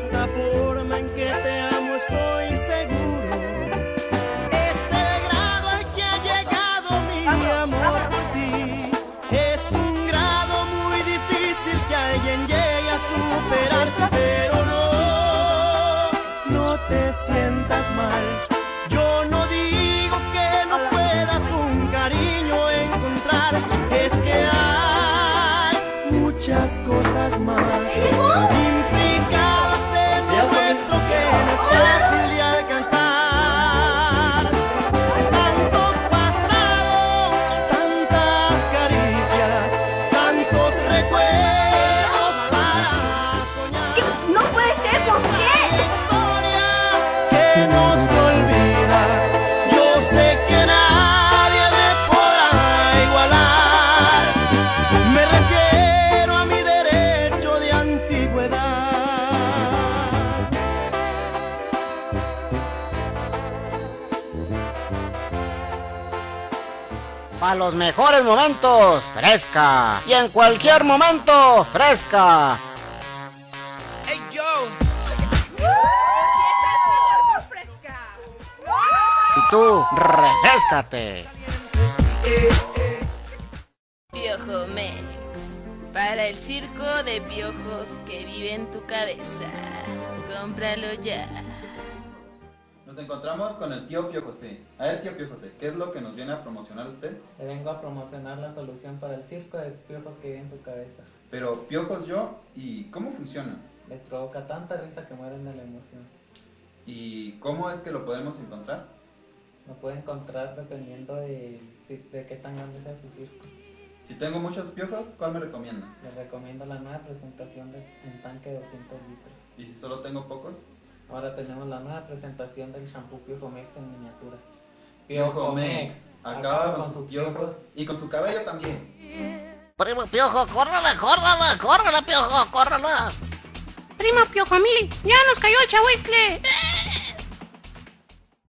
esta forma en que te amo estoy seguro. Ese grado al que ha llegado mi amor por ti es un grado muy difícil que alguien llegue a superar. Pero no, no te sientas mal. Yo no digo que no puedas un cariño encontrar. Es que hay muchas cosas más. Para los mejores momentos, fresca. Y en cualquier momento, fresca. ¡Hey, yo! Y tú, refrescate. Piojo Mex. Para el circo de piojos que vive en tu cabeza. Cómpralo ya. Nos encontramos con el tío Pío José. A ver, tío Pío José, ¿qué es lo que nos viene a promocionar usted? Le vengo a promocionar la solución para el circo de piojos que vive en su cabeza. Pero piojos yo, ¿y cómo funciona? Les provoca tanta risa que mueren de la emoción. ¿Y cómo es que lo podemos encontrar? Lo puede encontrar dependiendo de, de qué tan grande sea su circo. Si tengo muchos piojos, ¿cuál me recomienda? Les recomiendo la nueva presentación de, en tanque de 200 litros. ¿Y si solo tengo pocos? Ahora tenemos la nueva presentación del shampoo Piojo Mex en miniatura. Piojo Mex acaba con sus piojos y con su cabello también. Primo Piojo, córrala, córrala, córrala, Piojo, córrala. Primo Piojo Mil, ya nos cayó el chahuizcle.